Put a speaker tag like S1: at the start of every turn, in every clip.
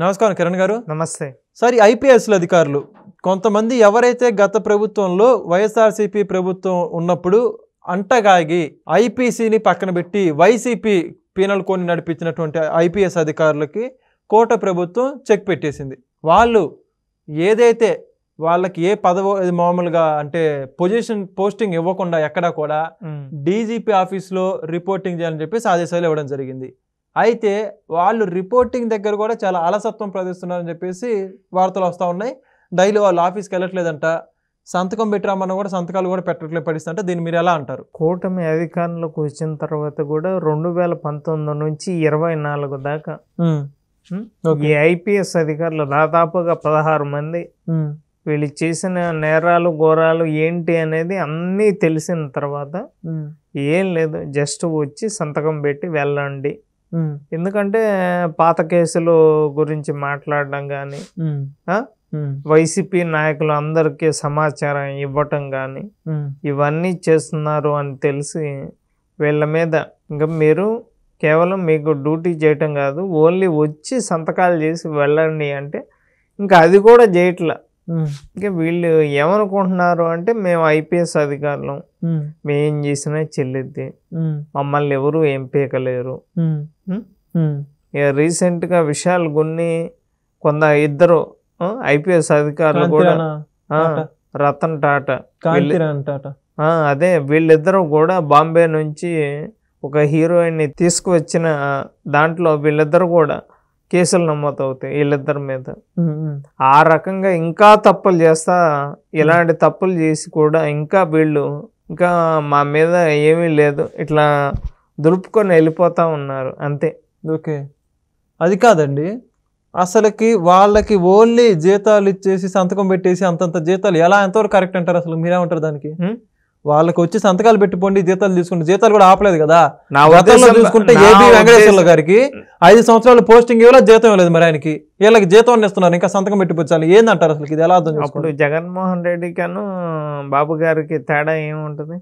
S1: నమస్కారం కిరణ్ గారు.
S2: నమస్తే.
S1: సార్ ఈ ఐపీఎస్ల అధికారులు. కొంతమంది ఎవరైతే గత ప్రభుత్వంలో వైఎస్ఆర్సీపీ ప్రభుత్వం ఉన్నప్పుడు అంటగాగి ఐపీసీని పక్కన పెట్టి వైసీపీ పీనల్ కోని నడిపించినటువంటి ఐపీఎస్ అధికారులకి కోట ప్రభుత్వం చెక్ పెట్టేసింది. వాళ్ళు ఏదైతే వాళ్ళకి ఏ పదవి మామూలుగా అంటే పొజిషన్ పోస్టింగ్ ఇవ్వకుండా ఎక్కడా కూడా డీజీపీ ఆఫీస్లో రిపోర్టింగ్ చేయాలని చెప్పేసి ఆదేశాలు ఇవ్వడం జరిగింది. అయితే వాళ్ళు రిపోర్టింగ్ దగ్గర కూడా చాలా అలసత్వం ప్రదర్శిస్తున్నారని చెప్పేసి వార్తలు వస్తూ ఉన్నాయి. డైలీ వాళ్ళు ఆఫీస్కి వెళ్ళట్లేదంట. సంతకం పెట్టిరామన్నా కూడా సంతకాలు కూడా పెట్టట్లేదు పడిస్తుంటే దీన్ని మీరు ఎలా అంటారు?
S2: కూటమి అధికారంలోకి వచ్చిన తర్వాత కూడా రెండు వేల పంతొమ్మిది నుంచి ఇరవై నాలుగు దాకా? ఈ ఐపీఎస్ అధికారులు దాదాపుగా పదహారు మంది వీళ్ళు చేసిన నేరాలు ఘోరాలు ఏంటి అనేది అన్నీ తెలిసిన తర్వాత ఏం లేదు. జస్ట్ వచ్చి సంతకం పెట్టి వెళ్ళండి. ఎందుకంటే పాత కేసులు గురించి మాట్లాడడం కానీ వైసీపీ నాయకులు అందరికీ సమాచారం ఇవ్వటం కానీ ఇవన్నీ చేస్తున్నారు అని తెలిసి వీళ్ళ మీద ఇంకా మీరు కేవలం మీకు డ్యూటీ చేయటం కాదు ఓన్లీ వచ్చి సంతకాలు చేసి వెళ్ళండి అంటే ఇంకా అది కూడా చేయట్లా ఇంకా వీళ్ళు ఏమనుకుంటున్నారు అంటే మేము ఐపీఎస్ అధికారులం. మేం చేసినా చెల్లిద్ది. మమ్మల్ని ఎవరు ఏం పీకలేరు. రీసెంట్గా విశాల్ గున్ని కొంత ఇద్దరు ఐపీఎస్ అధికారులు కూడా రతన్ టాటా. అదే వీళ్ళిద్దరూ కూడా బాంబే నుంచి ఒక హీరోయిన్ని తీసుకువచ్చిన దాంట్లో వీళ్ళిద్దరు కూడా కేసులు నమోదవుతాయి వీళ్ళిద్దరి మీద. ఆ రకంగా ఇంకా తప్పులు చేస్తా ఇలాంటి తప్పులు చేసి కూడా ఇంకా వీళ్ళు ఇంకా మా మీద ఏమీ లేదు ఇట్లా దులుపుకొని వెళ్ళిపోతా ఉన్నారు అంతే.
S1: ఓకే. అది కాదండి. అసలుకి వాళ్ళకి ఓన్లీ జీతాలు ఇచ్చేసి సంతకం పెట్టేసి అంతంత జీతాలు ఎలా ఎంతవరకు కరెక్ట్ అంటారు అసలు? మీరేమంటారు దానికి? వాళ్ళకి వచ్చి సంతకాలు పెట్టుకోండి జీతాలు తీసుకుంటే జీతాలు కూడా ఆపలేదు కదా.
S2: నా
S1: గతంలో చూసుకుంటే ఏబి వెంకటేశ్వర్ల గారికి ఐదు సంవత్సరాలు పోస్టింగ్ ఇవ్వలేదు జీతం ఇవ్వలేదు మరి ఆయనకి. వీళ్ళకి జీతం ఇస్తున్నారు ఇంకా సంతకం పెట్టిపోచ్చాలి. ఏందంటారు అసలు ఇది? ఎలా అర్థం
S2: అప్పుడు జగన్మోహన్ రెడ్డికను బాబు గారికి తేడా ఏముంటుంది?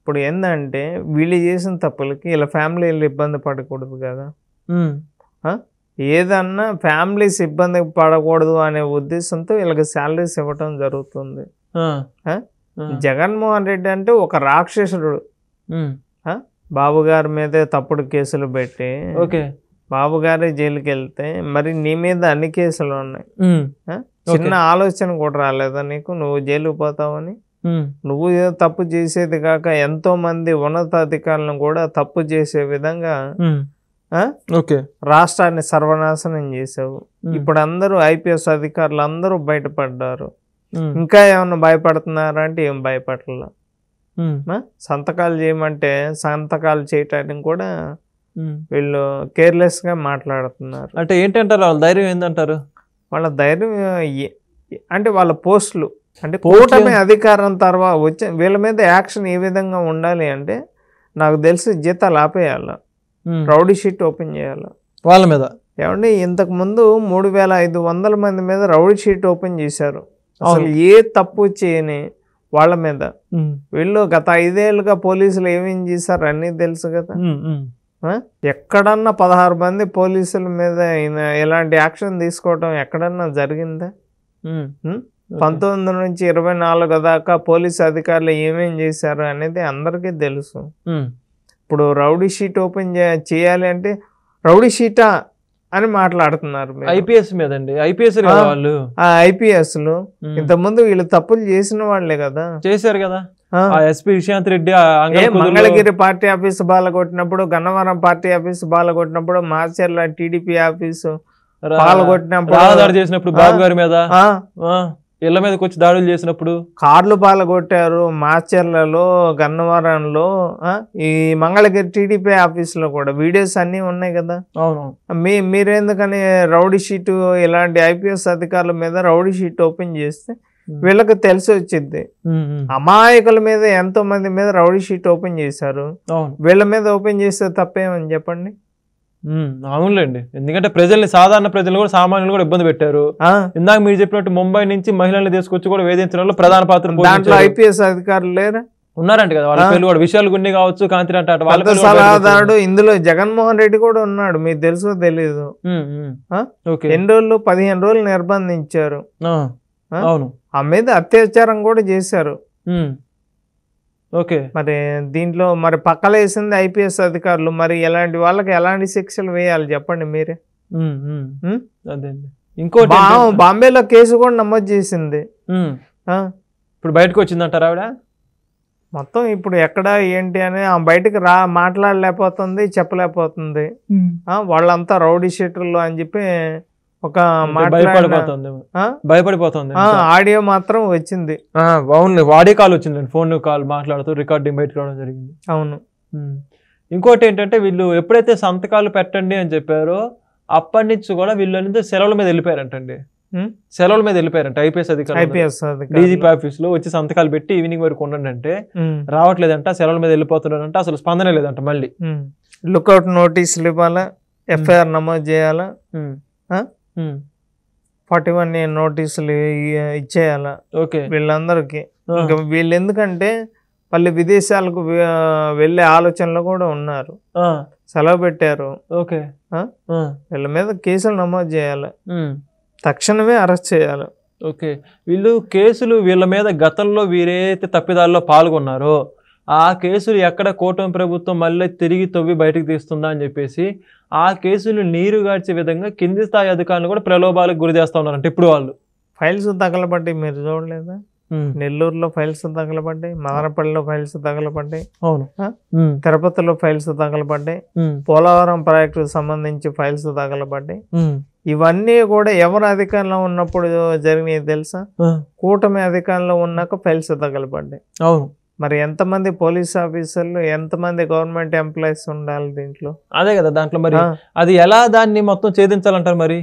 S2: ఇప్పుడు ఏంటంటే వీళ్ళు చేసిన తప్పులకి వీళ్ళ ఫ్యామిలీలు ఇబ్బంది పడకూడదు కదా. ఏదన్నా ఫ్యామిలీస్ ఇబ్బంది పడకూడదు అనే ఉద్దేశంతో వీళ్ళకి శాలరీస్ ఇవ్వటం జరుగుతుంది. జగన్మోహన్ రెడ్డి అంటే ఒక రాక్షసుడు. బాబు గారి మీదే తప్పుడు కేసులు పెట్టి
S1: ఓకే.
S2: బాబు గారే జైలుకి వెళ్తే మరి నీ మీద అన్ని కేసులు ఉన్నాయి? చిన్న ఆలోచన కూడా రాలేదా నీకు? నువ్వు జైలుకు పోతావని? నువ్వు తప్పు చేసేది కాక ఎంతో మంది ఉన్నతాధికారులను కూడా తప్పు చేసే విధంగా?
S1: ఓకే.
S2: రాష్ట్రాన్ని సర్వనాశనం చేసావు. ఇప్పుడు అందరూ ఐపీఎస్ అధికారులు అందరూ బయటపడ్డారు. ఇంకా ఏమన్నా భయపడుతున్నారా అంటే ఏం భయపడలా? సంతకాలు చేయమంటే సంతకాలు చేయటానికి కూడా వీళ్ళు కేర్లెస్గా మాట్లాడుతున్నారు.
S1: అంటే ఏంటంటారు? వాళ్ళ ధైర్యం ఏందంటారు?
S2: వాళ్ళ ధైర్యం అంటే వాళ్ళ పోస్టులు. అంటే కూటమి అధికారం తర్వాత వచ్చే వీళ్ళ మీద యాక్షన్ ఏ విధంగా ఉండాలి అంటే నాకు తెలిసి జీతాలు ఆపేయాల. రౌడీ షీట్ ఓపెన్ చేయాలి.
S1: వాళ్ళ మీద?
S2: ఏమంటే ఇంతకు ముందు మూడు వేల ఐదు వందల మంది మీద రౌడీ షీట్ ఓపెన్ చేశారు. అసలు ఏ తప్పు చేయని వాళ్ళ మీద. వీళ్ళు గత ఐదేళ్ళుగా పోలీసులు ఏమేం చేశారు అన్నీ తెలుసు కదా? ఎక్కడన్నా పదహారు మంది పోలీసుల మీద ఇలాంటి యాక్షన్ తీసుకోవడం ఎక్కడన్నా జరిగిందా. పంతొమ్మిది నుంచి ఇరవై నాలుగు దాకా పోలీసు అధికారులు ఏమేం చేశారు అనేది అందరికీ తెలుసు. ఇప్పుడు రౌడీ షీట్ ఓపెన్ చేయాలి అంటే రౌడీ షీటా? అని మాట్లాడుతున్నారు.
S1: ఐపీఎస్ మీద అండి ఐపీఎస్. వాళ్ళు
S2: ఐపీఎస్లు. ఇంతకుముందు వీళ్ళు తప్పులు చేసిన వాళ్ళే కదా.
S1: చేశారు కదా? SP Vishant Reddy
S2: Mangalagiri party office బాల కొట్టినప్పుడు గన్నవరం పార్టీ ఆఫీస్ బాల కొట్టినప్పుడు మాచర్ల టీడీపీ ఆఫీసు
S1: రా-
S2: బాల కొట్టినప్పుడు
S1: రాళ్ళదాడి చేసినప్పుడు బాబు గారి మీద? ఇళ్ళ మీదకి వచ్చి దాడులు చేసినప్పుడు?
S2: కార్లు బాల కొట్టారు మాచర్లలో గన్నవరంలో ఈ మంగళగిరి టీడీపీ ఆఫీసులో కూడా వీడియోస్ అన్నీ ఉన్నాయి కదా?
S1: అవును.
S2: మీ మీరెందుకని రౌడీ షీట్ ఇలాంటి ఐపీఎస్ అధికారుల మీద రౌడీ షీట్ ఓపెన్ చేస్తే వీళ్ళకి తెలిసి వచ్చింది. అమాయకుల మీద ఎంతో మంది మీద రౌడీ షీట్ ఓపెన్ చేశారు. వీళ్ళ మీద ఓపెన్ చేస్తే తప్పేమని చెప్పండి?
S1: అవునులేండి. ఎందుకంటే ప్రజల్ని సాధారణ ప్రజలు కూడా సామాన్యులు కూడా ఇబ్బంది పెట్టారు. ఇందాక మీరు చెప్పినట్టు ముంబై నుంచి మహిళల్ని తీసుకొచ్చి కూడా వేధించడంలో ప్రధాన పాత్ర
S2: దాంట్లో. ఐపీఎస్ అధికారులు లేరా?
S1: ఉన్నారంట కదా వాళ్ళ. పేర్లు కూడా. విశాల్ గుండి కావచ్చు కాంతి అంట వాళ్ళ
S2: సలహాదారుడు ఇందులో జగన్మోహన్ రెడ్డి కూడా ఉన్నాడు. మీకు తెలుసో తెలీదు? ఎన్ని రోజులు? పదిహేను రోజులు నిర్బంధించారు?
S1: అవును.
S2: ఆ మీద అత్యాచారం కూడా చేశారు.
S1: ఓకే.
S2: మరి దీంట్లో మరి పక్కలేసింది ఐపీఎస్ అధికారులు. మరి ఎలాంటి వాళ్ళకి ఎలాంటి శిక్షలు వేయాలి చెప్పండి మీరే?
S1: అదే. ఇంకోటి
S2: బాంబేలో కేసు కూడా నమోదు చేసింది.
S1: ఇప్పుడు బయటకు వచ్చిందంటారా ఆవిడ?
S2: మొత్తం ఇప్పుడు ఎక్కడ ఏంటి అని ఆ బయటకు రా మాట్లాడలేకపోతుంది చెప్పలేకపోతుంది. వాళ్ళంతా రౌడీ షీటర్లు అని చెప్పి ఒక
S1: భయపడిపోతుంది? భయపడిపోతుంది
S2: ఆడియో మాత్రం వచ్చింది.
S1: ఆ, అవునులే వాడే కాల్ వచ్చిందండి ఫోన్ కాల్ మాట్లాడుతూ రికార్డింగ్ బయటకు రావడం జరిగింది.
S2: అవును.
S1: ఇంకోటి ఏంటంటే వీళ్ళు ఎప్పుడైతే సంతకాలు పెట్టండి అని చెప్పారో అప్పటి నుంచి కూడా వీళ్ళు అనేది సెలవుల మీద వెళ్ళిపోయారంటండి? సెలవుల మీద వెళ్ళిపోయారంట ఐపీఎస్ అధికారులు.
S2: ఐపీఎస్
S1: డీజీపీ ఆఫీస్లో వచ్చి సంతకాలు పెట్టి ఈవినింగ్ వరకు ఉండండి అంటే రావట్లేదంట సెలవుల మీద వెళ్ళిపోతున్నారంట అసలు స్పందన లేదంట మళ్ళీ.
S2: లుకౌట్ నోటీసులు ఇవ్వాలా? ఎఫ్ఐఆర్ నమోదు చేయాలా. ఫార్టీ వన్ నోటీసులు ఇ- ఇచ్చేయాలా
S1: ఓకే.
S2: వీళ్ళందరికీ. ఇంకా వీళ్ళు ఎందుకంటే వాళ్ళు విదేశాలకు వెళ్ళే ఆలోచనలో కూడా ఉన్నారు. సెలవు పెట్టారు.
S1: ఓకే.
S2: వీళ్ళ మీద కేసులు నమోదు చేయాలి. తక్షణమే అరెస్ట్ చేయాలి.
S1: ఓకే. వీళ్ళు కేసులు వీళ్ళ మీద గతంలో వీరైతే తప్పిదాల్లో పాల్గొన్నారో ఆ కేసులు ఎక్కడ కూటమి ప్రభుత్వం మళ్ళీ తిరిగి తవ్వి బయటకు తీస్తుందా అని చెప్పేసి ఆ కేసులు నీరు గార్చే విధంగా కింది స్థాయి అధికారులు కూడా ప్రలోభాలకు గురి చేస్తా ఉన్నారంట ఇప్పుడు వాళ్ళు.
S2: ఫైల్స్ తగలబడ్డాయి మీరు చూడలేదా? నెల్లూరులో ఫైల్స్ తగలబడ్డాయి మదనపల్లిలో ఫైల్స్ తగలబడ్డాయి
S1: అవును.
S2: తిరుపతిలో ఫైల్స్ తగలబడ్డాయి పోలవరం ప్రాజెక్టుకు సంబంధించి ఫైల్స్ తగలబడ్డాయి. ఇవన్నీ కూడా ఎవరు అధికారంలో ఉన్నప్పుడు జరిగినాయి తెలుసా? కూటమి అధికారంలో ఉన్నాక ఫైల్స్ తగలబడ్డాయి.
S1: అవును.
S2: మరి ఎంతమంది పోలీస్ ఆఫీసర్లు ఎంతమంది గవర్నమెంట్ ఎంప్లాయీస్ ఉండాలి దీంట్లో?
S1: అదే కదా దాంట్లో మరి అది ఎలా దాన్ని మొత్తం ఛేదించాలంటారు మరి?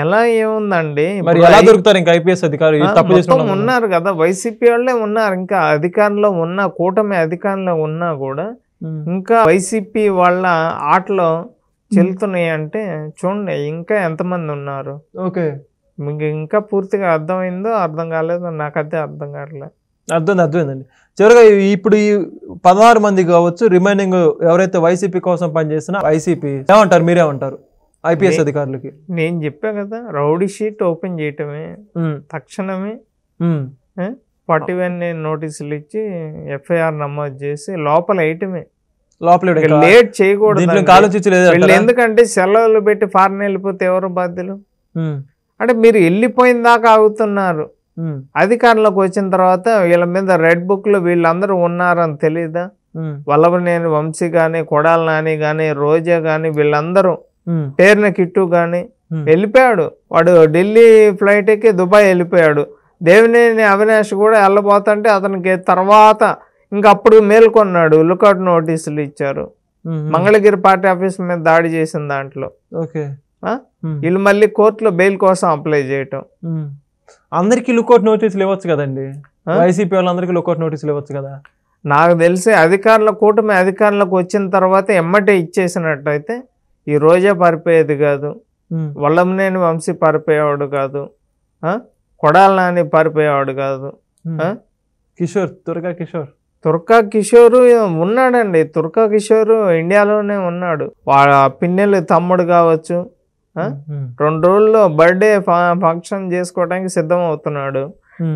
S2: ఎలా ఏముందండి?
S1: మరి ఎలా దొరుకుతారు ఇంకా ఐపీఎస్ అధికారులు? తప్పు చేసిన?
S2: ఉన్నారు కదా. వైసీపీ వాళ్ళే ఉన్నారు. ఇంకా అధికారంలో ఉన్న కూటమి అధికారంలో ఉన్నా కూడా ఇంకా వైసీపీ వాళ్ళ ఆటలో చెల్లుతున్నాయి అంటే చూడండి ఇంకా ఎంతమంది ఉన్నారు?
S1: ఓకే.
S2: మీకు ఇంకా పూర్తిగా అర్థమైందో అర్థం కాలేదో నాకైతే అర్థం కావట్లేదు
S1: అర్థం అర్థమైందండి. చివరిగా ఇప్పుడు ఈ పదహారు మంది కావచ్చు రిమైనింగ్ ఎవరైతే వైసీపీ కోసం పనిచేసిన వైసీపీ ఏమంటారు మీరేమంటారు ఐపీఎస్ అధికారులకి.
S2: నేను చెప్పా కదా రౌడీ షీట్ ఓపెన్ చేయటమే తక్షణమే ఫార్టీ వన్ నోటీసులు ఇచ్చి ఎఫ్ఐఆర్ నమోదు చేసి లోపల వేయటమే.
S1: లోపల
S2: లేట్ చేయకూడదు ఎందుకంటే సెలవులు పెట్టి ఫారెన్ వెళ్ళిపోతే ఎవరు బాధ్యులు? అంటే మీరు వెళ్ళిపోయిన దాకా ఆగుతున్నారు. అధికారంలోకి వచ్చిన తర్వాత వీళ్ళ మీద రెడ్ బుక్లో వీళ్ళందరూ ఉన్నారని తెలియదా వల్లభనేని వంశీ గాని కొడాల నాని గాని రోజా గాని వీళ్ళందరూ పేరున కిట్టు గాని వెళ్ళిపోయాడు. వాడు ఢిల్లీ ఫ్లైట్ ఎక్కి దుబాయ్ వెళ్ళిపోయాడు. దేవినేని అవినాష్ కూడా వెళ్ళబోతుంటే అతనికి తర్వాత ఇంకా అప్పుడు మేల్కొన్నాడు. లుకౌట్ నోటీసులు ఇచ్చారు. మంగళగిరి పార్టీ ఆఫీస్ మీద దాడి చేసిన దాంట్లో? వీళ్ళు మళ్ళీ కోర్టులో బెయిల్ కోసం అప్లై చేయటం.
S1: అందరికి లుకౌట్ నోటీసులు ఇవ్వచ్చు కదండి? వైసీపీ వాళ్ళందరికీ లుకౌట్ నోటీసులు ఇవ్వచ్చు కదా.
S2: నాకు తెలిసి అధికారుల కూటమి అధికారంలోకి వచ్చిన తర్వాత ఎమ్మటే ఇచ్చేసినట్టయితే ఈ రోజే పారిపోయేది కాదు
S1: ఉమ్,
S2: వల్లభనేని వంశీ పారిపోయేవాడు కాదు? కొడాల నాని పారిపోయేవాడు కాదు?
S1: కిషోర్ త్వరగా కిషోర్.
S2: తుర్కా కిషోర్ ఉన్నాడండి. తుర్కా కిషోర్ ఇండియాలోనే ఉన్నాడు. వాళ్ళ పిన్నెలు తమ్ముడు కావచ్చు రెండు రోజుల్లో బర్త్డే ఫంక్షన్ చేసుకోవడానికి సిద్ధం అవుతున్నాడు.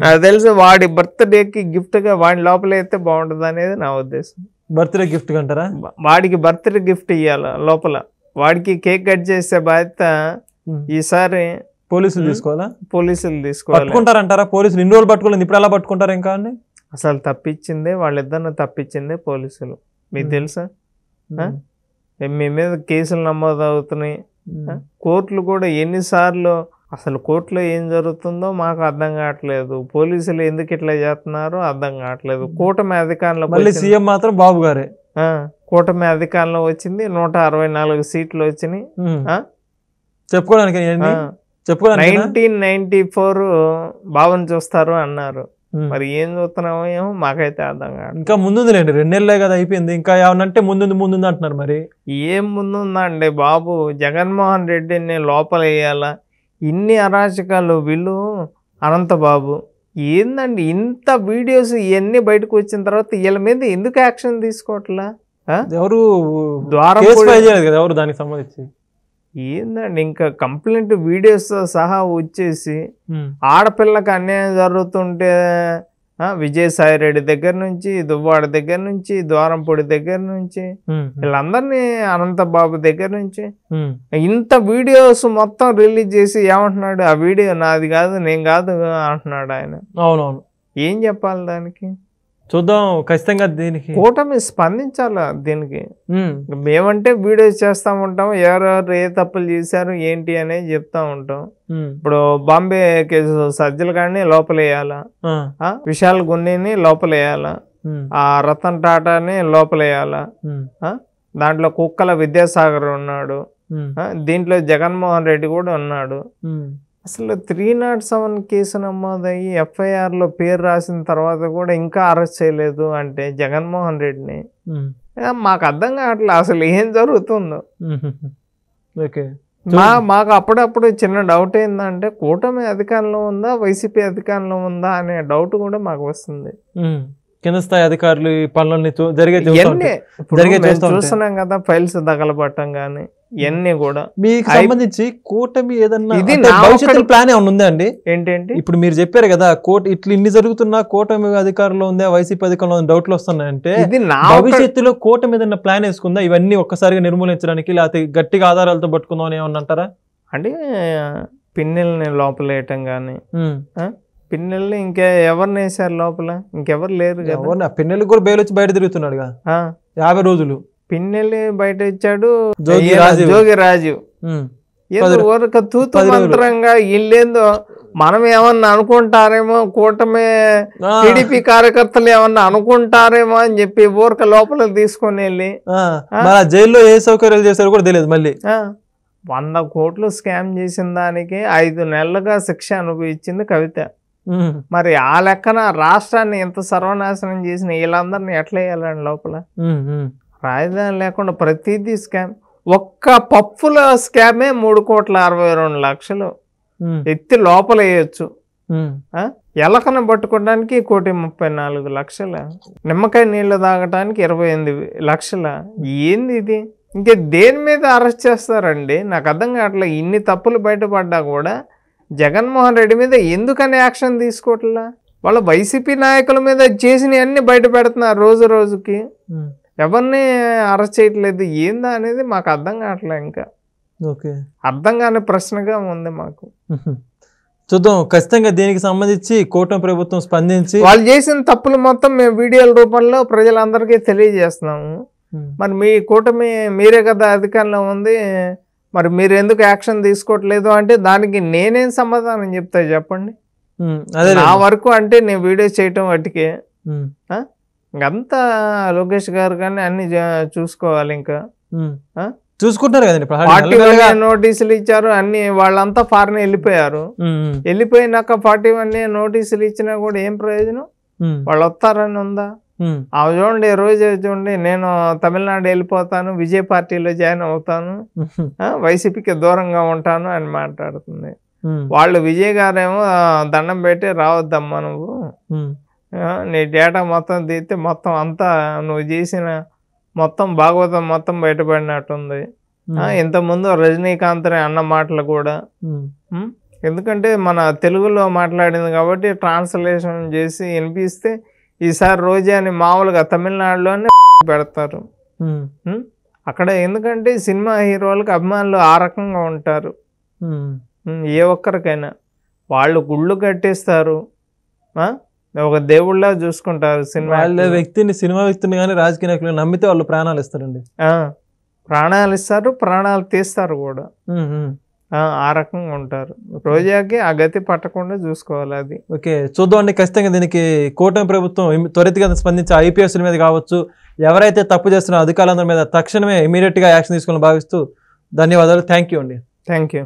S2: నాకు తెలిసి వాడి బర్త్డేకి గిఫ్ట్గా వాడి లోపల అయితే బాగుంటుంది అనేది నా ఉద్దేశం
S1: బర్త్డే గిఫ్ట్ అంటారా
S2: వాడికి బర్త్డే గిఫ్ట్ ఇవ్వాలి లోపల వాడికి కేక్ కట్ చేసే బాధ్యత. ఈసారి
S1: పోలీసులు. తీసుకోవాలా
S2: పోలీసులు తీసుకోవాలి
S1: పట్టుకుంటారంటారా పోలీసులు ఇన్ని రోజులు పట్టుకోలేదు ఇప్పుడు ఎలా పట్టుకుంటారు ఇంకా అండి
S2: అసలు తప్పించిందే వాళ్ళిద్దరిని తప్పించిందే పోలీసులు మీకు. తెలుసా? మీ మీద కేసులు నమోదు అవుతున్నాయి. కోర్టులు కూడా ఎన్నిసార్లు అసలు కోర్టులో ఏం జరుగుతుందో మాకు అర్థం కావట్లేదు. పోలీసులు ఎందుకు ఇట్లా చేస్తున్నారో అర్థం కావట్లేదు. కూటమి అధికారంలో
S1: మళ్ళీ సీఎం మాత్రం బాబు గారే.
S2: కూటమి అధికారంలో వచ్చింది. నూట అరవై నాలుగు సీట్లు వచ్చినాయి?
S1: చెప్పుకోవడానికి? చెప్పుకోవడానికి
S2: నైన్టీన్ నైన్టీ ఫోర్ బాబుని చూస్తారు అన్నారు. మరి ఏం చూస్తున్నామో ఏమో మాకైతే అర్థం కాదు
S1: ఇంకా ముందుందిలేండి రెండు నెలలే కదా అయిపోయింది. ఇంకా ఏమన్నంటే ముందుంది ముందుంది అంటున్నారు మరి.
S2: ఏం ముందుందండి బాబు? జగన్మోహన్ రెడ్డిని లోపల వేయాలా? ఇన్ని అరాచకాలు వీళ్ళు అనంతబాబు ఏందండి ఇంత వీడియోస్ ఇవన్నీ బయటకు వచ్చిన తర్వాత వీళ్ళ మీద ఎందుకు యాక్షన్ తీసుకోవట్లా?
S1: ఎవరు
S2: ద్వారం
S1: దానికి సంబంధించి?
S2: ఏందండి ఇంకా కంప్లైంట్ వీడియోస్ సహా వచ్చేసి ఆడపిల్లకి అన్యాయం జరుగుతుంటే విజయసాయి రెడ్డి దగ్గర నుంచి దువ్వాడ దగ్గర నుంచి ద్వారంపూడి దగ్గర నుంచి వీళ్ళందరినీ అనంతబాబు దగ్గర నుంచి. ఇంత వీడియోస్ మొత్తం రిలీజ్ చేసి ఏమంటున్నాడు? ఆ వీడియో నాది కాదు నేను కాదు అంటున్నాడు ఆయన.
S1: అవునవును.
S2: ఏం చెప్పాలి దానికి?
S1: చూద్దాం ఖచ్చితంగా దీనికి.
S2: కూటమి స్పందించాలా దీనికి? మేమంటే వీడియోస్ చేస్తూ ఉంటాం ఎవరెవరు ఏ తప్పులు చేశారు ఏంటి అనేది చెప్తా ఉంటాం. ఇప్పుడు బాంబే కేసు సజ్జలు కానీ లోపలేయాలా? విశాల్ గున్నిని లోపలేయాలా? ఆ రతన్ టాటాని లోపలేయాలా? దాంట్లో కుక్కల విద్యాసాగర్ ఉన్నాడు. దీంట్లో జగన్మోహన్ రెడ్డి కూడా ఉన్నాడు. అసలు త్రీ నాట్ సెవెన్ కేసు నమోదయ్యి ఎఫ్ఐఆర్లో పేరు రాసిన తర్వాత కూడా ఇంకా అరెస్ట్ చేయలేదు అంటే జగన్మోహన్ రెడ్డిని. మాకు అర్థం కావట్లేదు అసలు ఏం జరుగుతుందో.
S1: ఓకే.
S2: మా మాకు అప్పుడప్పుడు చిన్న డౌట్ ఏంటంటే కూటమి అధికారంలో ఉందా వైసీపీ అధికారంలో ఉందా అనే డౌట్ కూడా మాకు వస్తుంది.
S1: కింద స్థాయి అధికారులు ఈ పనులన్నీ జరిగే జరిగే.
S2: చూస్తున్నాం కదా ఫైల్స్ తగలబట్టం కానీ ఇవన్నీ కూడా
S1: మీకు సంబంధించి కూటమి ఏదన్నా
S2: ఇది
S1: భవిష్యత్తు ప్లాన్ ఏమన్నా ఉందా అండి?
S2: ఏంటేంటి
S1: ఇప్పుడు మీరు చెప్పారు కదా కోట ఇట్లా ఇన్ని జరుగుతున్నా కూటమి అధికారంలో ఉందా వైసీపీ అధికారంలో ఉందా డౌట్లు వస్తున్నాయంటే
S2: ఇది నా
S1: భవిష్యత్తులో కూటమి ఏదైనా ప్లాన్ వేసుకుందా? ఇవన్నీ ఒక్కసారిగా నిర్మూలించడానికి లేకపోతే గట్టిగా ఆధారాలతో పట్టుకుందాం ఏమన్నా అంటారా?
S2: అంటే పిన్నెల్ని లోపలేయటం కానీ
S1: ఉమ్.
S2: పిన్నెల్ని ఇంకా ఎవరిని వేసారు లోపల? ఇంకెవరు లేరు కదా.
S1: ఎవరు పిన్నెలకు కూడా బెయిల్ వచ్చి బయట తిరుగుతున్నాడు యాభై రోజులు.
S2: పిన్నెల్లి బయట ఇచ్చాడు.
S1: జోగి
S2: రాజు ఊరక తూతు. మంత్రంగా వీళ్ళేందో మనం ఏమన్నా అనుకుంటారేమో కూటమి టీడీపీ కార్యకర్తలు ఏమన్నా అనుకుంటారేమో అని చెప్పి ఊరక లోపల తీసుకొని వెళ్ళి
S1: జైల్లో ఏ సౌకర్యాలు చేశారో కూడా తెలియదు మళ్ళీ.
S2: వంద కోట్లు స్కామ్ చేసిన దానికి ఐదు నెలలుగా శిక్ష అనుభవించింది కవిత. మరి ఆ లెక్కన రాష్ట్రాన్ని ఎంత సర్వనాశనం చేసిన వీళ్ళందరినీ ఎట్లా వేయాలండి లోపల. రాజధాని లేకుండా ప్రతిదీ స్కామ్. ఒక్క పప్పుల స్కామే మూడు కోట్ల అరవై రెండు లక్షలు. ఎత్తి లోపల వేయచ్చు. ఎలకను పట్టుకోవడానికి కోటి ముప్పై నాలుగు లక్షల. నిమ్మకాయ నీళ్ళు తాగడానికి ఇరవై ఎనిమిది లక్షల. ఏంది ఇది? ఇంకే దేని మీద అరెస్ట్ చేస్తారండి? నాకు అర్థం కావట్లే. ఇన్ని తప్పులు బయటపడ్డా కూడా జగన్మోహన్ రెడ్డి మీద ఎందుకని యాక్షన్ తీసుకోవట్లా? వాళ్ళ వైసీపీ నాయకుల మీద చేసిన అన్ని బయట పెడుతున్నారు రోజు రోజుకి. ఎవరిని అరెస్ట్ చేయట్లేదు ఏందా అనేది మాకు అర్థం కావట్లే ఇంకా.
S1: ఓకే.
S2: అర్థం కాని ప్రశ్నగా ఉంది మాకు.
S1: చూద్దాం ఖచ్చితంగా దీనికి సంబంధించి కూటమి ప్రభుత్వం స్పందించి
S2: వాళ్ళు చేసిన తప్పులు మొత్తం మేము వీడియోల రూపంలో ప్రజలందరికీ తెలియజేస్తున్నాము. మరి మీ కూటమి మీరే కదా అధికారంలో ఉంది మరి మీరు ఎందుకు యాక్షన్ తీసుకోవట్లేదు అంటే దానికి నేనేం సమాధానం చెప్తా చెప్పండి.
S1: అదే
S2: నా వరకు అంటే నేను వీడియో చేయటం వాటికి. ఇంకంతా లోకేష్ గారు కానీ అన్ని చూసుకోవాలి ఇంకా?
S1: చూసుకుంటున్నారు కదండి
S2: ఫార్టీ వన్ నోటీసులు ఇచ్చారు అన్ని వాళ్ళంతా ఫారెన్ వెళ్ళిపోయారు. వెళ్ళిపోయినాక ఫార్టీ వన్ నోటీసులు ఇచ్చినా కూడా ఏం ప్రయోజనం? వాళ్ళు వస్తారని ఉందా? ఆ చూడండి రోజు చూడండి నేను తమిళనాడు వెళ్ళిపోతాను విజయ్ పార్టీలో జాయిన్ అవుతాను వైసీపీకి దూరంగా ఉంటాను అని మాట్లాడుతుంది. వాళ్ళు విజయ్ గారేమో దండం పెట్టి రావద్దమ్మా నువ్వు. నీ డేటా మొత్తం తీస్తే మొత్తం అంతా నువ్వు చేసిన మొత్తం భాగవతం మొత్తం బయటపడినట్టుంది. ఇంతకుముందు రజనీకాంత్ అని అన్న మాటలు కూడా? ఎందుకంటే మన తెలుగులో మాట్లాడింది కాబట్టి ట్రాన్స్లేషన్ చేసి వినిపిస్తే ఈసారి రోజా అని మామూలుగా తమిళనాడులోనే పెడతారు? అక్కడ ఎందుకంటే సినిమా హీరోలకు అభిమానులు ఆ రకంగా ఉంటారు. ఏ ఒక్కరికైనా. వాళ్ళు గుళ్ళు కట్టేస్తారు? ఒక దేవుళ్ళ చూసుకుంటారు సినిమా
S1: వాళ్ళ. వ్యక్తిని సినిమా వ్యక్తిని కానీ రాజకీయ నాయకులు నమ్మితే వాళ్ళు ప్రాణాలు ఇస్తారండి.
S2: ప్రాణాలు ఇస్తారు ప్రాణాలు తీస్తారు కూడా. ఆ, రకంగా ఉంటారు. రోజాకి ఆ గతి పట్టకుండా చూసుకోవాలి అది.
S1: ఓకే చూద్దామండి ఖచ్చితంగా దీనికి కూటమి ప్రభుత్వం త్వరితగతిన స్పందించి ఐపీఎస్ల మీద కావచ్చు ఎవరైతే తప్పు చేస్తున్న అధికారులందరి మీద తక్షణమే ఇమీడియట్గా యాక్షన్ తీసుకోవాలని భావిస్తూ ధన్యవాదాలు. థ్యాంక్ యూ అండి.
S2: Thank you